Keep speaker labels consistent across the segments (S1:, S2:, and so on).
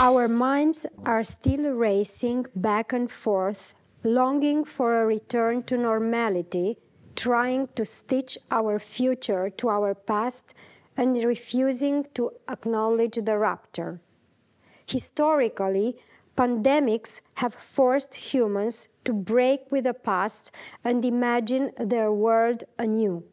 S1: Our minds are still racing back and forth, longing for a return to normality, trying to stitch our future to our past and refusing to acknowledge the rupture. Historically, pandemics have forced humans to break with the past and imagine their world anew.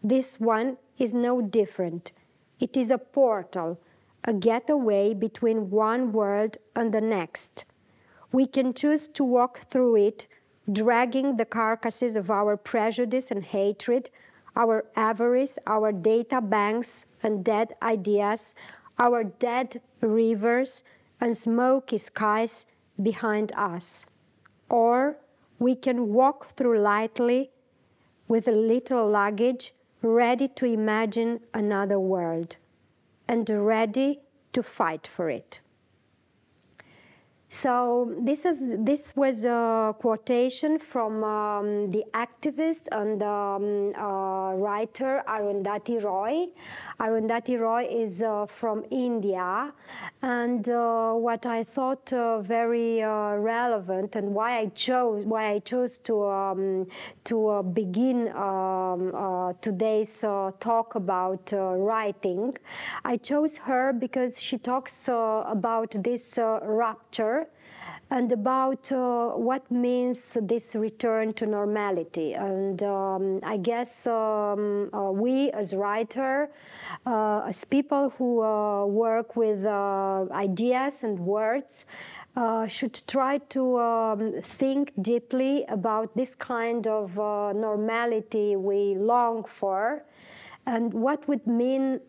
S1: This one is no different. It is a portal a getaway between one world and the next. We can choose to walk through it, dragging the carcasses of our prejudice and hatred, our avarice, our data banks and dead ideas, our dead rivers and smoky skies behind us. Or we can walk through lightly with a little luggage, ready to imagine another world and ready to fight for it. So this is this was a quotation from um, the activist and um, uh, writer Arundhati Roy. Arundhati Roy is uh, from India, and uh, what I thought uh, very uh, relevant and why I chose why I chose to um, to uh, begin um, today's talk about writing, I chose her because she talks about this rupture and about uh, what means this return to normality. And um, I guess um, uh, we, as writer, uh, as people who uh, work with uh, ideas and words, uh, should try to um, think deeply about this kind of normality we long for and what would mean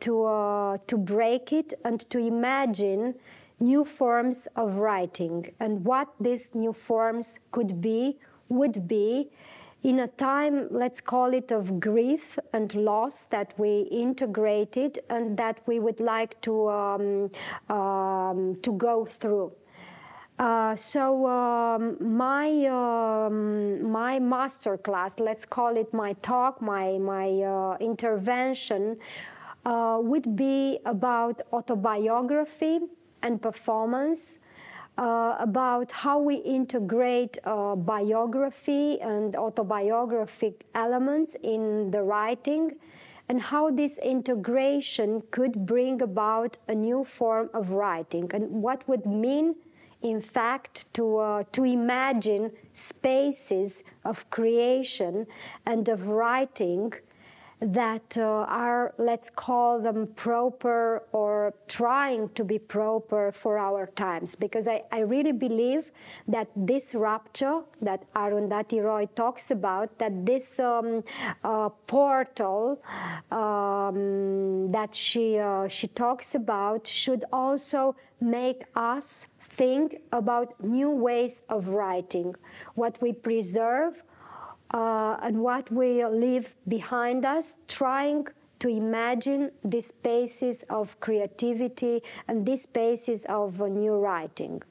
S1: to, to break it and to imagine new forms of writing and what these new forms could be, would be, in a time, let's call it of grief and loss that we integrated and that we would like to, um, um, to go through. Uh, so um, my um, my master class, let's call it my talk, my my uh, intervention, uh, would be about autobiography and performance, uh, about how we integrate uh, biography and autobiographic elements in the writing, and how this integration could bring about a new form of writing, and what would mean in fact, to, uh, to imagine spaces of creation and of writing that uh, are, let's call them proper or trying to be proper for our times. Because I, I really believe that this rupture that Arundhati Roy talks about, that this um, uh, portal um, that she, uh, she talks about should also make us think about new ways of writing, what we preserve, uh, and what we leave behind us, trying to imagine these spaces of creativity and these spaces of uh, new writing.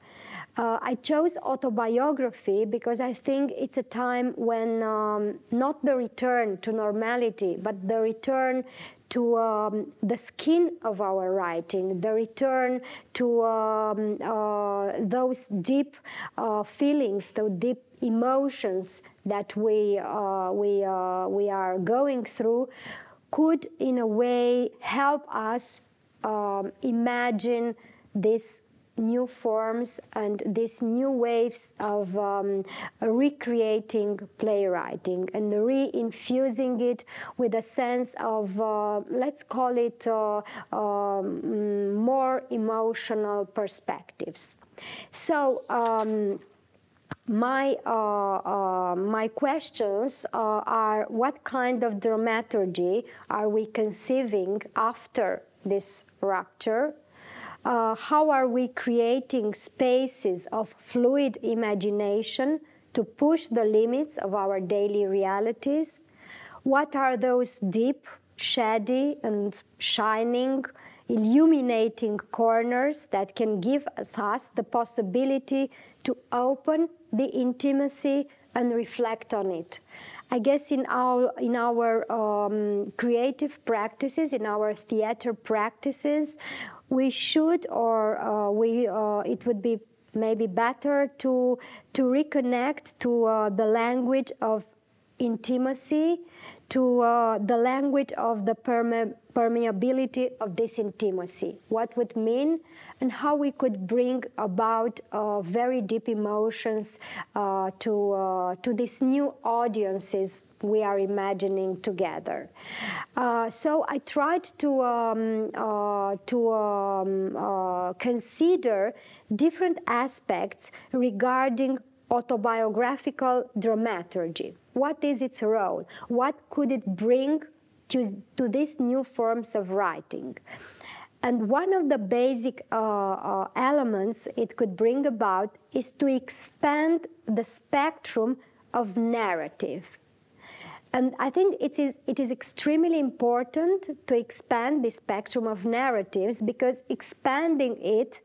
S1: Uh, I chose autobiography because I think it's a time when um, not the return to normality, but the return to um, the skin of our writing, the return to um, uh, those deep uh, feelings, those deep emotions that we, uh, we, uh, we are going through could, in a way, help us um, imagine this new forms and these new waves of um, recreating playwriting and re-infusing it with a sense of, uh, let's call it, uh, um, more emotional perspectives. So, um, my uh, uh, my questions uh, are what kind of dramaturgy are we conceiving after this rupture uh, how are we creating spaces of fluid imagination to push the limits of our daily realities? What are those deep, shady, and shining, illuminating corners that can give us the possibility to open the intimacy and reflect on it? I guess in our in our um, creative practices, in our theater practices, we should or uh, we, uh, it would be maybe better to, to reconnect to uh, the language of intimacy, to uh, the language of the perme permeability of this intimacy, what would mean and how we could bring about uh, very deep emotions uh, to, uh, to these new audiences we are imagining together. Uh, so I tried to, um, uh, to um, consider different aspects regarding autobiographical dramaturgy. What is its role? What could it bring to, to these new forms of writing? And one of the basic uh, uh, elements it could bring about is to expand the spectrum of narrative. And I think it is, it is extremely important to expand the spectrum of narratives because expanding it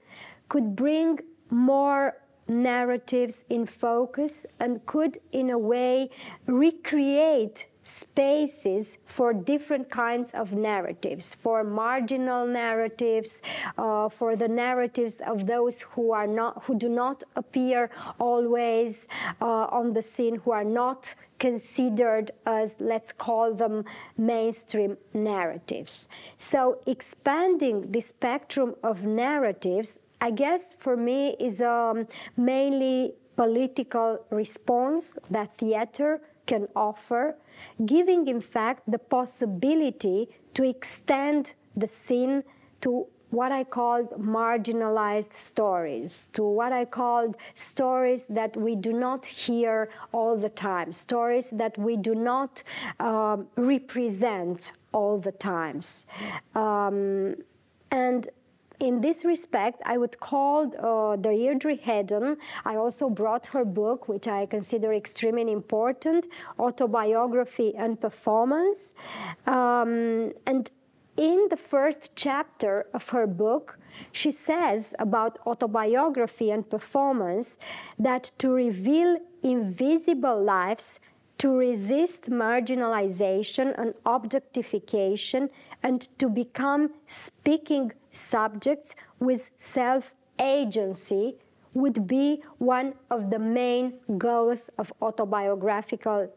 S1: could bring more narratives in focus and could, in a way, recreate spaces for different kinds of narratives, for marginal narratives, uh, for the narratives of those who are not, who do not appear always uh, on the scene, who are not considered as, let's call them, mainstream narratives. So expanding the spectrum of narratives I guess for me is um, mainly political response that theater can offer, giving in fact the possibility to extend the scene to what I called marginalized stories, to what I called stories that we do not hear all the time, stories that we do not um, represent all the times. Um, and in this respect, I would call uh, Deirdre Heddon. I also brought her book, which I consider extremely important, Autobiography and Performance. Um, and in the first chapter of her book, she says about autobiography and performance that to reveal invisible lives, to resist marginalization and objectification, and to become speaking subjects with self-agency would be one of the main goals of autobiographical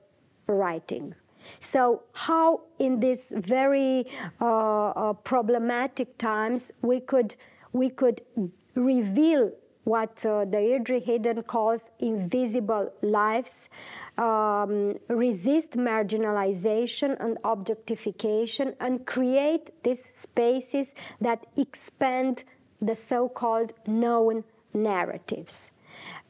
S1: writing. So how in these very uh, uh, problematic times we could, we could reveal what uh, Deirdre Heddon calls invisible lives, um, resist marginalization and objectification, and create these spaces that expand the so-called known narratives.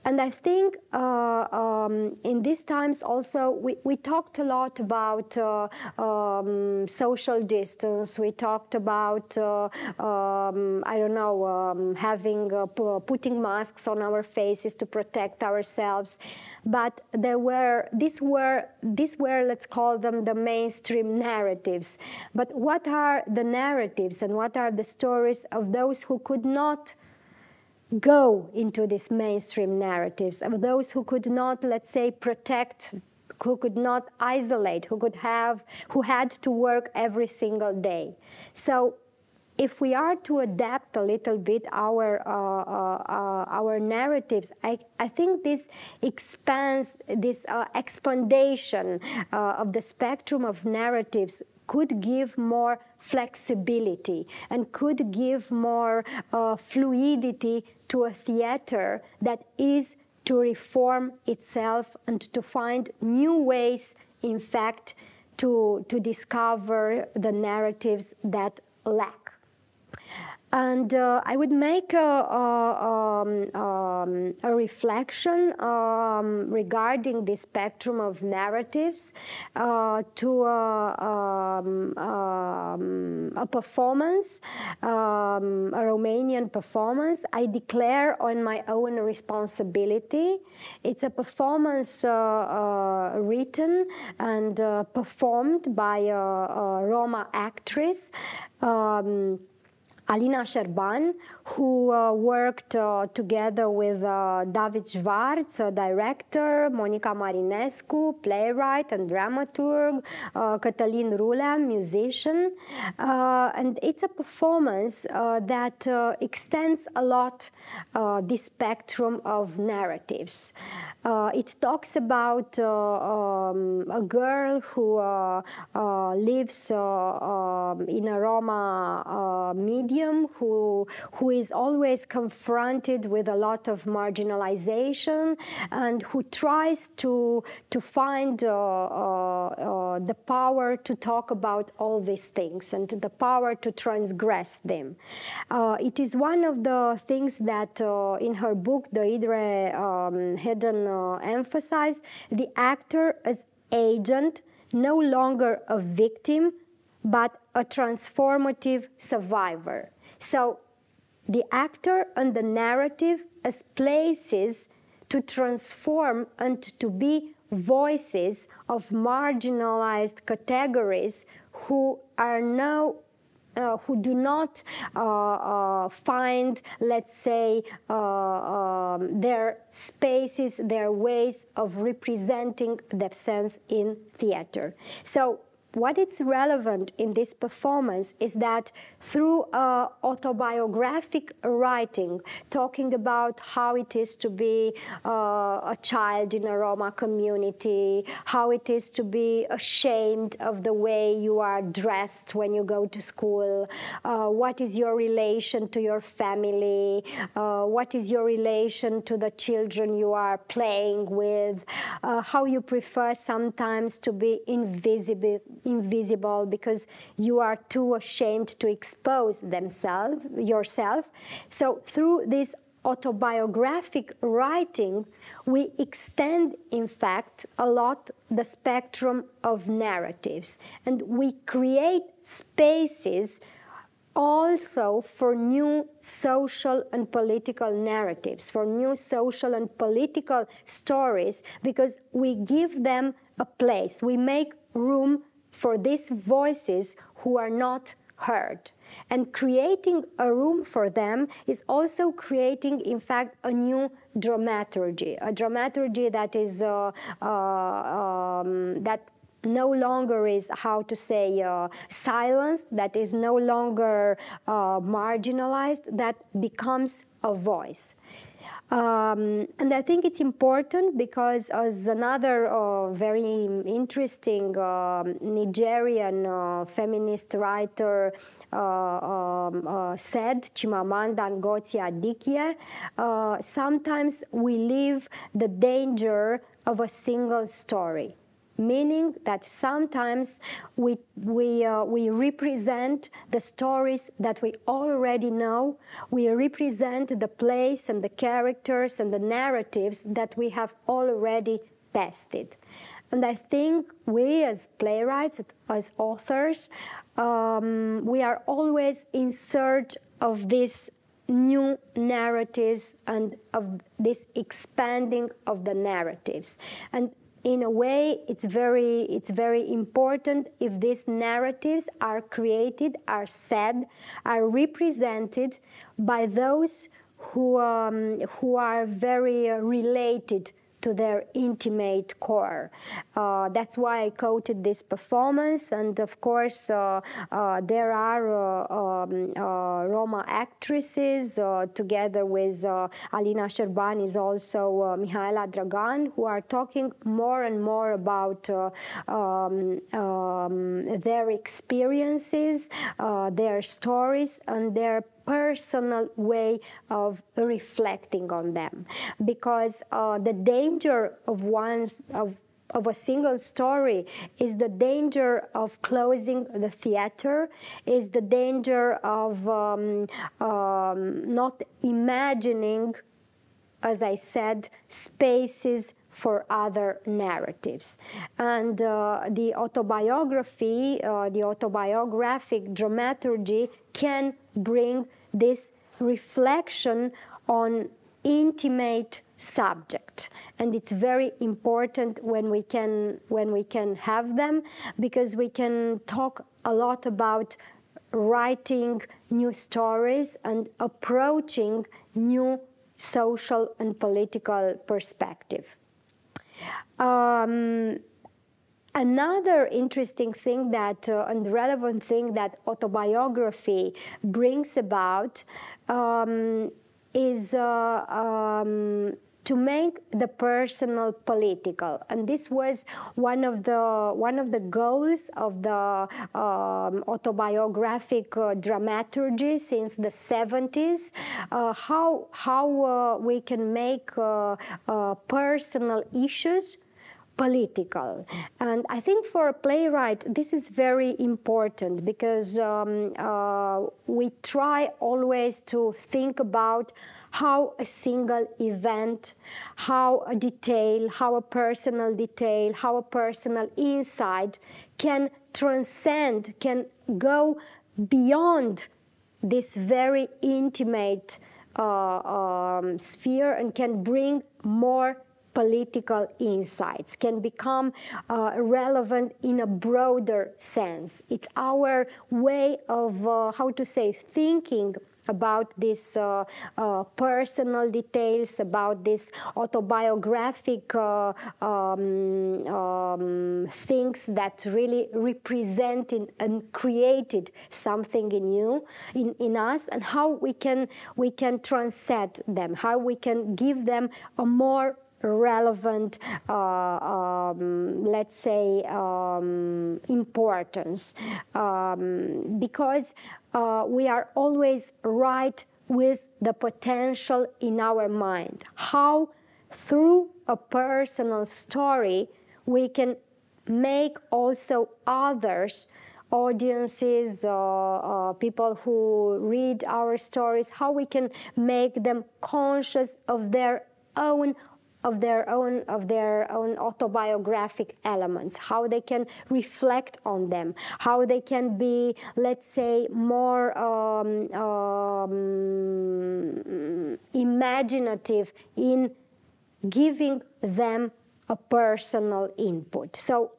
S1: And I think uh, um, in these times also, we, we talked a lot about uh, um, social distance. We talked about, uh, um, I don't know, um, having, uh, putting masks on our faces to protect ourselves. But there were, these were, these were, let's call them the mainstream narratives. But what are the narratives and what are the stories of those who could not go into these mainstream narratives of those who could not, let's say, protect, who could not isolate, who could have, who had to work every single day. So if we are to adapt a little bit our uh, uh, uh, our narratives, I, I think this expands this uh, expandation uh, of the spectrum of narratives could give more flexibility and could give more uh, fluidity to a theater that is to reform itself and to find new ways, in fact, to, to discover the narratives that lack. And uh, I would make a, a, um, um, a reflection um, regarding the spectrum of narratives uh, to a, um, um, a performance, um, a Romanian performance. I declare on my own responsibility. It's a performance uh, uh written and uh, performed by a Roma actress. Alina Sherban, who uh, worked uh, together with uh, David Schwartz, director, Monica Marinescu, playwright and dramaturg, uh, Cătălin Rulea, musician. Uh, and it's a performance uh, that extends a lot the spectrum of narratives. it talks about um, a girl who lives um, in a Roma media medium who, who is always confronted with a lot of marginalization and who tries to, to find uh, uh, uh, the power to talk about all these things and the power to transgress them. Uh, it is one of the things that uh, in her book, Deirdre um, Heddon emphasized, the actor as agent, no longer a victim, but a transformative survivor. So the actor and the narrative as places to transform and to be voices of marginalized categories who are now uh, who do not uh, uh, find, let's say, uh, um, their spaces, their ways of representing themselves in theater. So what is relevant in this performance is that through uh, autobiographic writing, talking about how it is to be uh, a child in a Roma community, how it is to be ashamed of the way you are dressed when you go to school, uh, what is your relation to your family, uh, what is your relation to the children you are playing with, uh, how you prefer sometimes to be invisible invisible because you are too ashamed to expose themselves yourself. So through this autobiographic writing, we extend, in fact, a lot the spectrum of narratives, and we create spaces also for new social and political narratives, for new social and political stories, because we give them a place. We make room for these voices who are not heard. And creating a room for them is also creating, in fact, a new dramaturgy, a dramaturgy that is uh, uh, um, that no longer is how to say uh, silenced, that is no longer uh, marginalized, that becomes a voice. Um, and I think it's important because, as another uh, very interesting uh, Nigerian uh, feminist writer uh, um, uh, said, Chimamanda Ngozi Adichie, uh, sometimes we live the danger of a single story meaning that sometimes we, we, uh, we represent the stories that we already know. We represent the place and the characters and the narratives that we have already tested. And I think we as playwrights, as authors, um, we are always in search of these new narratives and of this expanding of the narratives. And in a way, it's very, it's very important if these narratives are created, are said, are represented by those who, um, who are very uh, related to their intimate core. Uh, that's why I quoted this performance, and of course, uh, uh, there are uh, um, uh, Roma actresses uh, together with Alina Sherban is also Mihaela Dragan, who are talking more and more about um, um, their experiences, their stories, and their personal way of reflecting on them because uh, the danger of one's of of a single story is the danger of closing the theater, is the danger of um, um, not imagining, as I said, spaces for other narratives. And uh, the autobiography, uh, the autobiographic dramaturgy can bring this reflection on intimate subject and it's very important when we can when we can have them because we can talk a lot about writing new stories and approaching new social and political perspective. Um, another interesting thing that uh, and relevant thing that autobiography brings about um, is uh, um, to make the personal political. And this was one of the one of the goals of the um, autobiographic uh, dramaturgy since the 70s uh, how how uh, we can make uh, uh, personal issues political. And I think for a playwright, this is very important because um, uh, we try always to think about how a single event, how a detail, how a personal detail, how a personal insight can transcend, can go beyond this very intimate uh, um, sphere and can bring more political insights, can become uh, relevant in a broader sense. It's our way of, uh, how to say, thinking about these uh, uh, personal details, about these autobiographic uh, um, um, things that really represented and created something in you, in, in us, and how we can we can transcend them, how we can give them a more relevant, uh, um, let's say, um, importance, um, because uh, we are always right with the potential in our mind. How, through a personal story, we can make also others audiences, uh, uh, people who read our stories, how we can make them conscious of their own of their own of their own autobiographic elements how they can reflect on them how they can be let's say more um, um, imaginative in giving them a personal input. So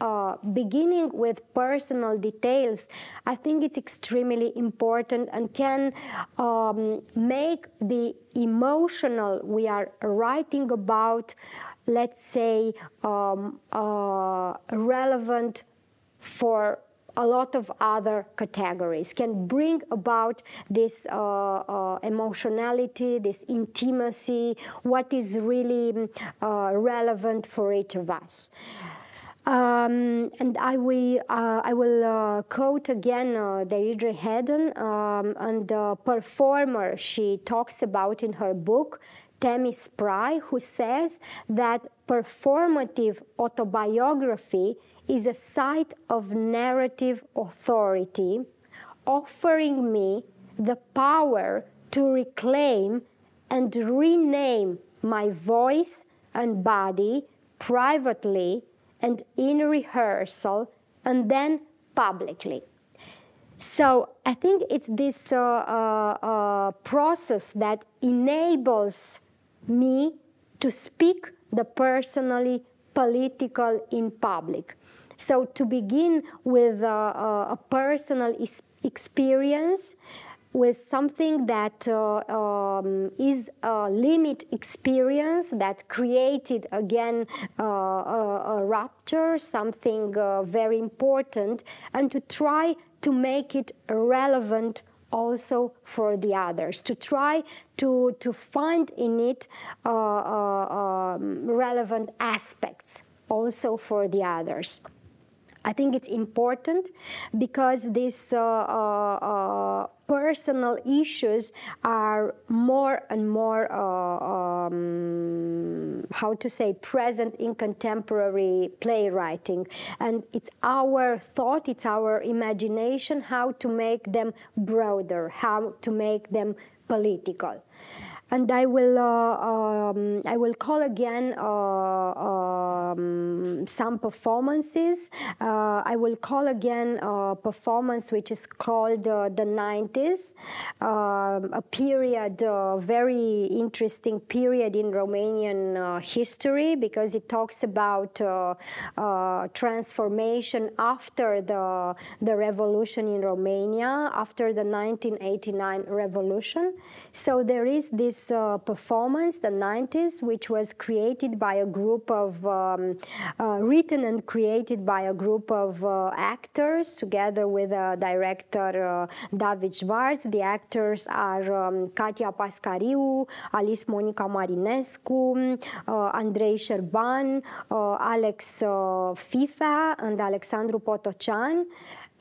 S1: uh, beginning with personal details, I think it's extremely important and can um, make the emotional we are writing about, let's say, um, uh, relevant for a lot of other categories can bring about this uh, uh, emotionality, this intimacy, what is really uh, relevant for each of us. Um, and I will, uh, I will uh, quote again uh, Deirdre Heddon um, and the performer she talks about in her book, Tami Spry, who says that performative autobiography is a site of narrative authority, offering me the power to reclaim and rename my voice and body privately and in rehearsal and then publicly. So I think it's this uh, uh, uh, process that enables me to speak the personally political in public. So to begin with uh, uh, a personal experience, with something that uh, um, is a limit experience that created again uh, a, a, rupture, something uh, very important, and to try to make it relevant also for the others, to try to, to find in it uh, uh, um, relevant aspects also for the others. I think it's important because these uh, uh, uh, personal issues are more and more, um, how to say, present in contemporary playwriting. And it's our thought, it's our imagination how to make them broader, how to make them political. And I will uh, um, I will call again uh, um, some performances. Uh, I will call again a performance which is called the 90s, um, a period, a very interesting period in Romanian history because it talks about transformation after the the revolution in Romania, after the 1989 revolution. So there is this uh, performance, the 90s, which was created by a group of, um, uh, written and created by a group of uh, actors together with director uh, David Schwartz. The actors are um, Katia Pascariu, Alice Monica Marinescu, uh, Andrei Sherban, uh, Alex Fifa, and Alexandru Potocean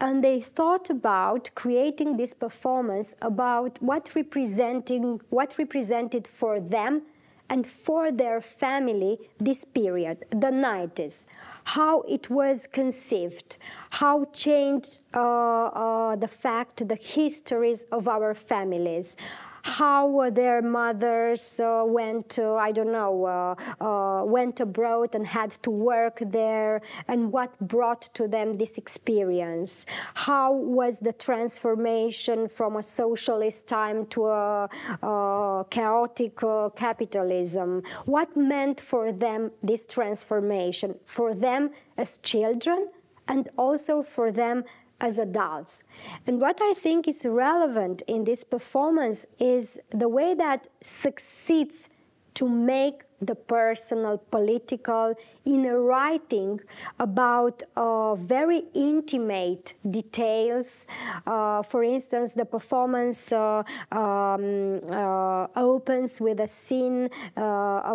S1: and they thought about creating this performance about what representing what represented for them and for their family this period, the 90s, how it was conceived, how changed uh, uh, the fact, the histories of our families, how their mothers uh, went, uh, I don't know, uh, uh, went abroad and had to work there, and what brought to them this experience. How was the transformation from a socialist time to a, a chaotic uh, capitalism? What meant for them this transformation? For them as children, and also for them as adults. And what I think is relevant in this performance is the way that succeeds to make the personal, political, in a writing about uh, very intimate details. Uh, for instance, the performance uh, um, uh, opens with a scene uh,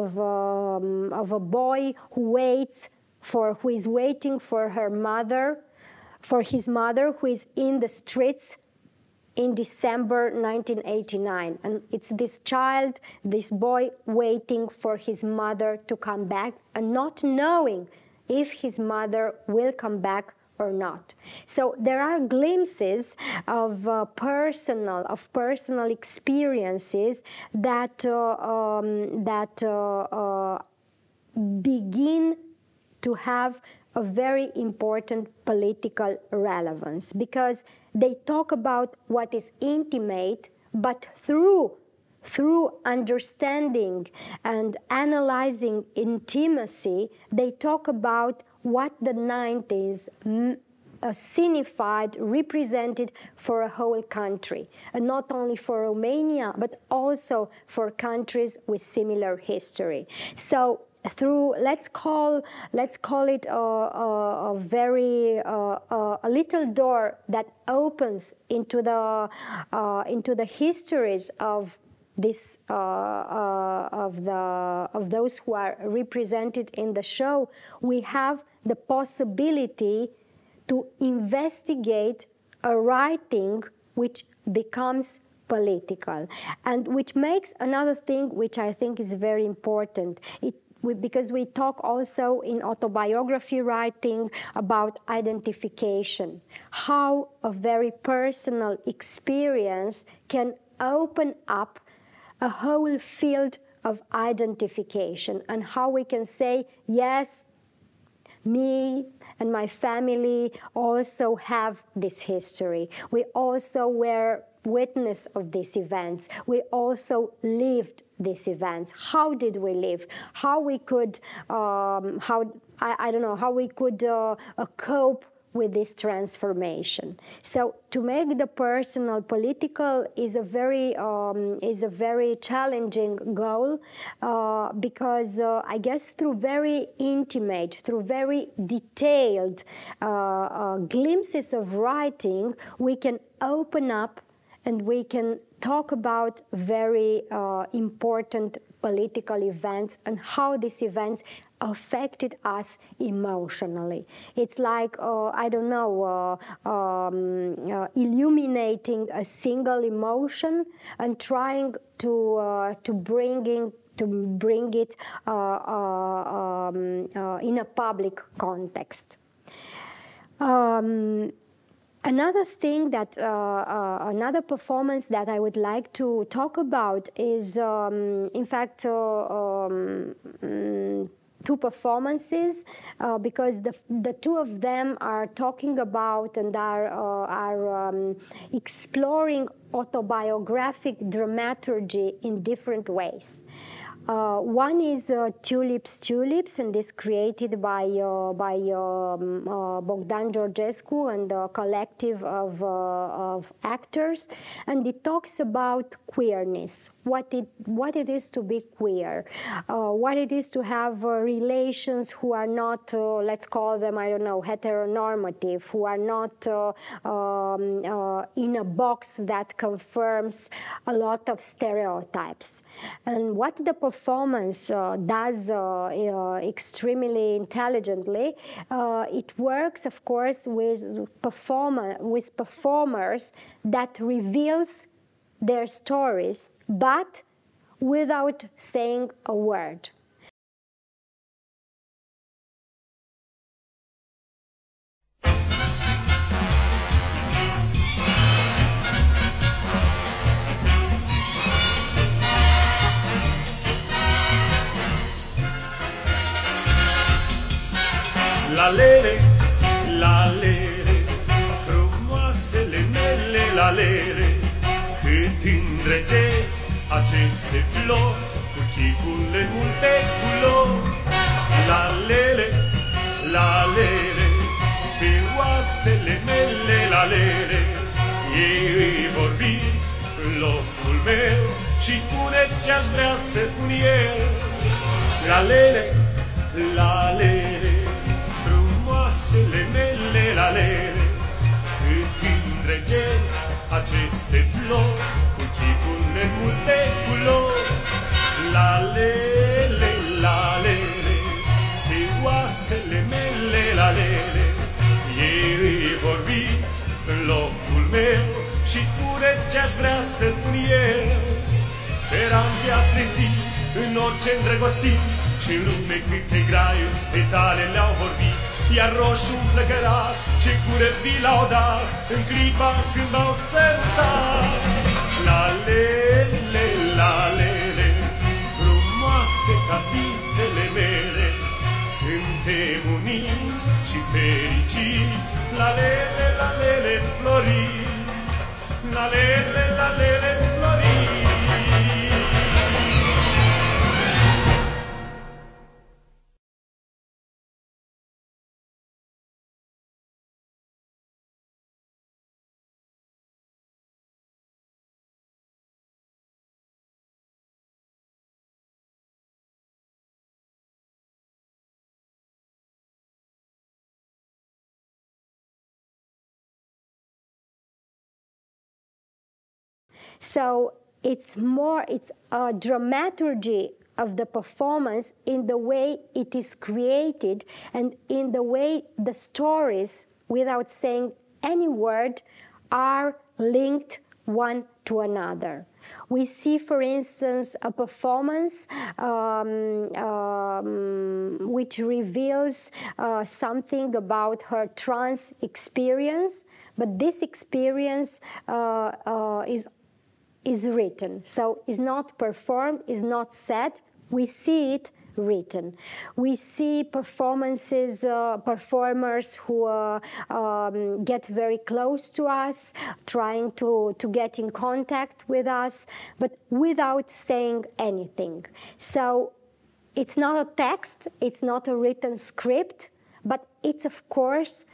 S1: of, um, of a boy who waits for, who is waiting for her mother for his mother, who is in the streets in December 1989. And it's this child, this boy, waiting for his mother to come back and not knowing if his mother will come back or not. So there are glimpses of uh, personal of personal experiences that uh, um, that uh, uh begin to have a very important political relevance because they talk about what is intimate, but through through understanding and analyzing intimacy, they talk about what the 90s uh, signified, represented for a whole country, and not only for Romania, but also for countries with similar history. So through let's call let's call it a, a, a very uh, a little door that opens into the uh, into the histories of this uh, uh, of the of those who are represented in the show. We have the possibility to investigate a writing which becomes political and which makes another thing which i think is very important. It we, because we talk also in autobiography writing about identification, how a very personal experience can open up a whole field of identification and how we can say, yes, me and my family also have this history. We also were witness of these events. We also lived these events. How did we live? How we could, um, how I, I, don't know, how we could uh, uh, cope with this transformation. So to make the personal political is a very um, is a very challenging goal uh, because uh, I guess through very intimate, through very detailed uh, uh glimpses of writing, we can open up and we can talk about very uh, important political events and how these events affected us emotionally. It's like, uh, I don't know, uh, um, uh, illuminating a single emotion and trying to, uh, to bringing to bring it uh, um, in a public context. Um, Another thing that, uh, uh, another performance that I would like to talk about is, um, in fact, uh, um, mm, two performances uh, because the, the two of them are talking about and are, uh, are um, exploring autobiographic dramaturgy in different ways. Uh, one is uh, Tulips Tulips, and this created by, uh, by um, uh, Bogdan Georgescu and a collective of, uh, of actors. And it talks about queerness, what it, what it is to be queer, uh, what it is to have relations who are not, let's call them, I don't know, heteronormative, who are not um, in a box that confirms a lot of stereotypes. And what the performance uh, does uh, uh, extremely intelligently, it works, of course, with, performer, with performers that reveals their stories, but without saying a word.
S2: la lere, la lere, frumoasele mele la lere, cât îndrăgesc aceste flori, cu chipurile multe culori. La lere, la lere, spioasele mele la lere, ei vorbiți în locul meu și spuneți ce-aș vrea să spun eu. La lere, la lere, la lere, cât îndrăgesc aceste flori, cu chipul în multe culori. La lele, la lele, stioasele mele, la lele, ei vorbiți în locul meu și spuneți ce-aș vrea să spun eu. Speranțe a trezit în orice îndrăgostit și în lume câte graiuri pe tale le-au vorbit iar roșu plăcăra ce cură vi lauda în clipa când v-au sărutat. La lele, la lele, frumoase ca vistele mele, suntem uniți și fericiți, la lele, la lele, floriți, la lele, la lele, floriți.
S1: So it's more, it's a dramaturgy of the performance in the way it is created and in the way the stories, without saying any word, are linked one to another. We see, for instance, a performance um, um, which reveals uh, something about her trans experience, but this experience uh, uh, is is written. So is not performed, is not said. We see it written. We see performances, uh, performers who uh, um, get very close to us, trying to, to get in contact with us, but without saying anything. So it's not a text, it's not a written script, but it's of course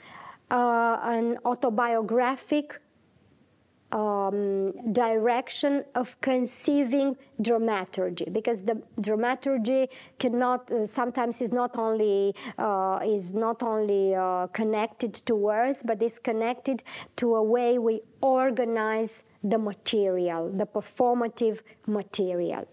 S1: uh, an autobiographic um, direction of conceiving dramaturgy because the dramaturgy cannot uh, sometimes is not only uh, is not only uh, connected to words but is connected to a way we organize the material the performative material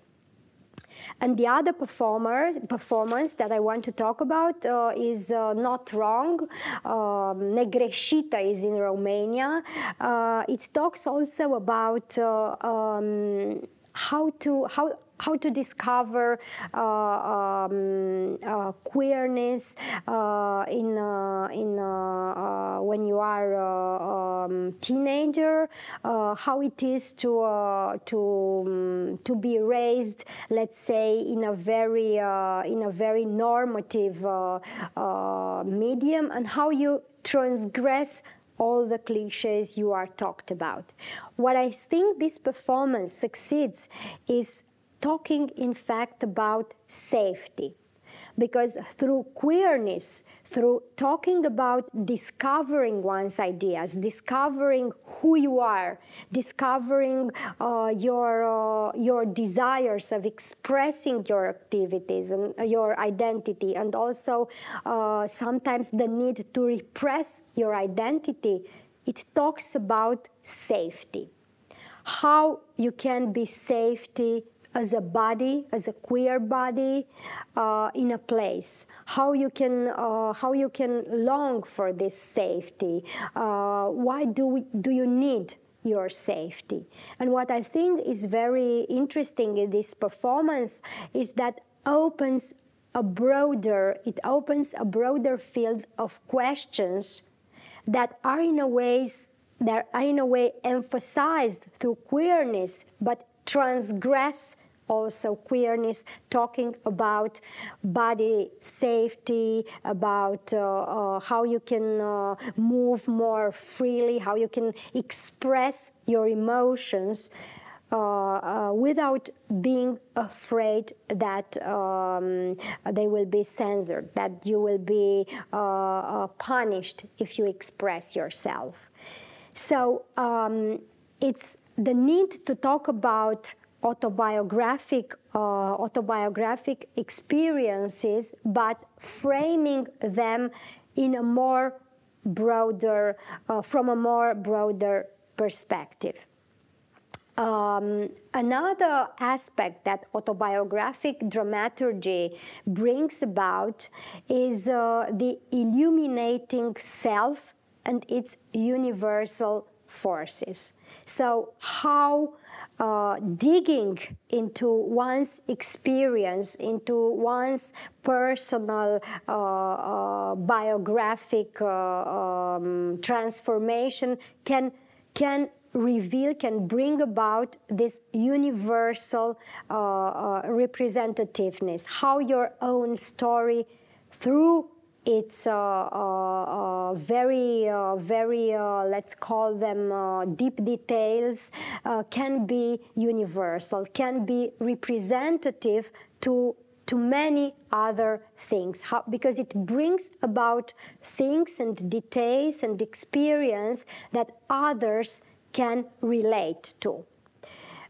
S1: and the other performer, performance that I want to talk about uh, is uh, Not Wrong. Um, Negreșită is in Romania. Uh, it talks also about uh, um, how to how how to discover uh, um, uh, queerness uh, in uh, in uh, uh, when you are um, um, teenager, how it is to to um, to be raised, let's say, in a very in a very normative medium, and how you transgress all the cliches you are talked about. What I think this performance succeeds is talking, in fact, about safety because through queerness, through talking about discovering one's ideas, discovering who you are, discovering uh, your, uh, your desires of expressing your activities and your identity, and also uh, sometimes the need to repress your identity, it talks about safety. How you can be safety as a body, as a queer body, uh, in a place. How you can uh, how you can long for this safety. Uh, why do we, do you need your safety? And what I think is very interesting in this performance is that opens a broader it opens a broader field of questions that are in a ways that are in a way emphasized through queerness but transgress also queerness, talking about body safety, about uh, uh, how you can uh, move more freely, how you can express your emotions. Uh, uh, without being afraid that um, they will be censored, that you will be uh, punished if you express yourself. So um, it's the need to talk about autobiographic uh, autobiographic experiences, but framing them in a more broader, uh, from a more broader perspective. Um, another aspect that autobiographic dramaturgy brings about is uh, the illuminating self and its universal forces. So, how uh, digging into one's experience, into one's personal uh, uh, biographic uh, um, transformation can can reveal, can bring about this universal uh, uh, representativeness, how your own story through it's uh, uh, uh, very, very, let's call them deep details, can be universal, can be representative to to many other things How, because it brings about things and details and experience that others can relate to.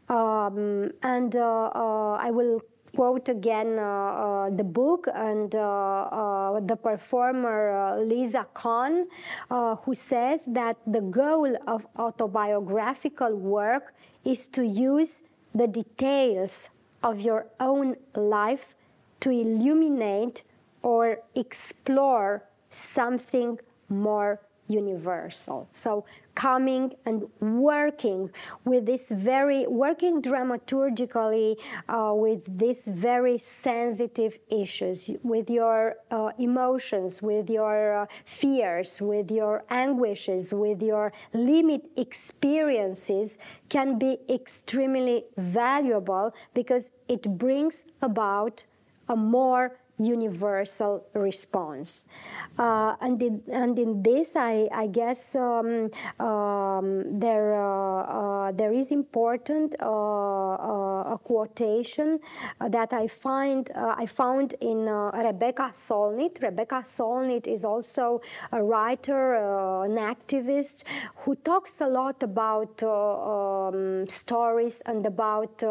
S1: Um, and uh, uh, I will quote again uh, uh, the book and uh, the performer Lisa Kron, who says that the goal of autobiographical work is to use the details of your own life to illuminate or explore something more universal. So coming and working with this very, working dramaturgically uh, with these very sensitive issues, with your uh, emotions, with your uh, fears, with your anguishes, with your limit experiences can be extremely valuable because it brings about a more universal response. Uh, and, in, and in this, I, I guess um, um, there, uh, uh, there is important uh, uh, a quotation that I find I found in Rebecca Solnit. Rebecca Solnit is also a writer, an activist who talks a lot about um, stories and about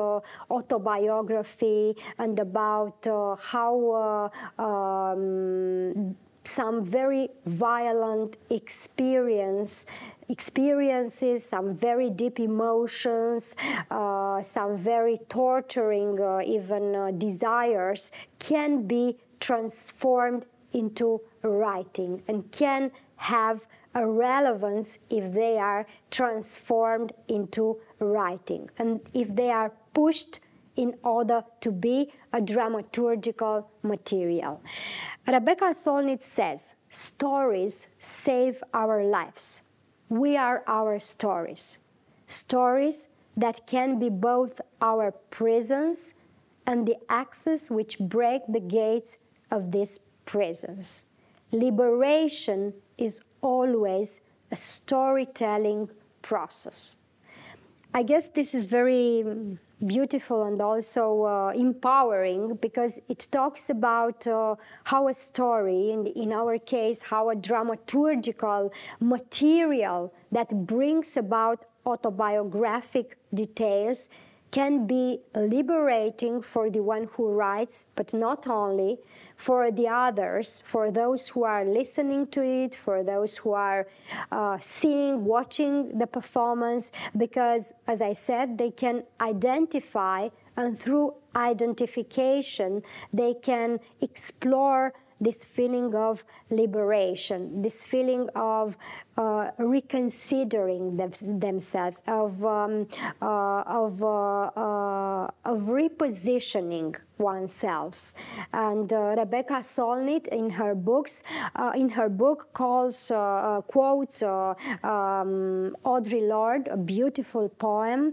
S1: autobiography and about how um, some very violent experience experiences, some very deep emotions, uh, some very torturing uh, even uh, desires can be transformed into writing and can have a relevance if they are transformed into writing. And if they are pushed in order to be a dramaturgical material. Rebecca Solnit says, stories save our lives. we are our stories. Stories that can be both our prisons and the axes which break the gates of these prisons. Liberation is always a storytelling process. I guess this is very beautiful and also uh, empowering because it talks about uh, how a story, in, in our case, how a dramaturgical material that brings about autobiographic details can be liberating for the one who writes, but not only for the others, for those who are listening to it, for those who are uh, seeing, watching the performance, because, as I said, they can identify, and through identification, they can explore this feeling of liberation, this feeling of uh, reconsidering them, themselves, of, um, uh, of, uh, uh of repositioning oneself. And uh, Rebecca Solnit, in her books, uh, in her book, calls quotes um, Audre Lorde, a beautiful poem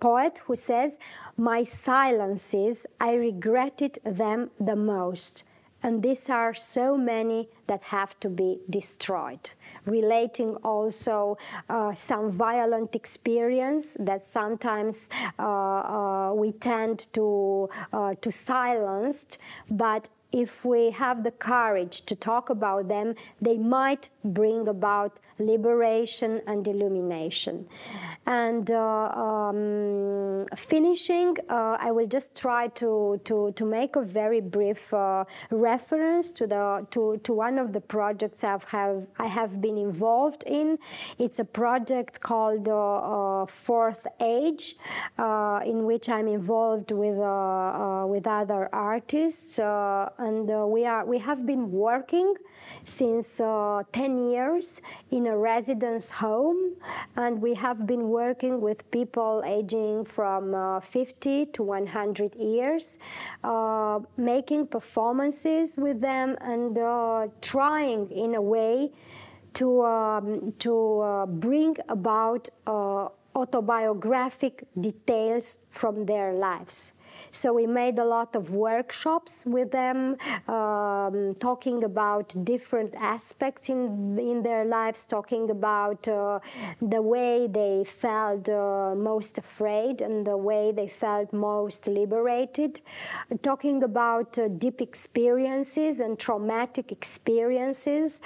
S1: poet, who says, "My silences, I regretted them the most." And these are so many that have to be destroyed. Relating also uh, some violent experience that sometimes uh, uh, we tend to, uh, to silence, but if we have the courage to talk about them, they might bring about liberation and illumination. And uh, um, finishing, uh, I will just try to, to, to make a very brief uh, reference to, the, to, to one of the projects I've have, I have been involved in. It's a project called uh, uh, Fourth Age, uh, in which I'm involved with, with other artists. And we, are, we have been working since 10 years in a residence home, and we have been working with people aging from uh, 50 to 100 years, uh, making performances with them and uh, trying in a way to, um, to uh, bring about uh, autobiographic details from their lives. So we made a lot of workshops with them, um, talking about different aspects in, in their lives, talking about uh, the way they felt uh, most afraid and the way they felt most liberated, talking about uh, deep experiences and traumatic experiences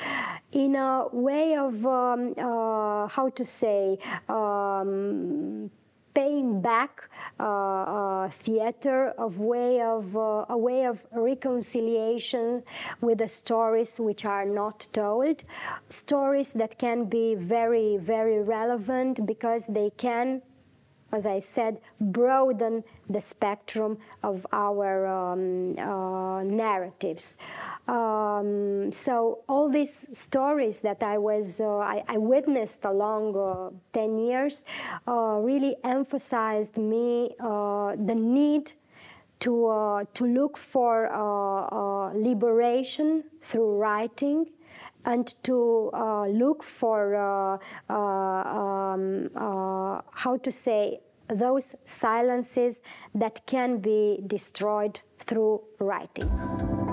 S1: in a way of, um, uh, how to say, um, paying back uh, uh, theater of way of uh, a way of reconciliation with the stories which are not told, stories that can be very very relevant because they can as I said, broaden the spectrum of our um, uh, narratives. Um, so all these stories that I was, uh, I, I, witnessed along uh, 10 years uh, really emphasized me uh, the need to, uh, to look for liberation through writing, and to uh, look for uh, uh, um, how to say those silences that can be destroyed through writing.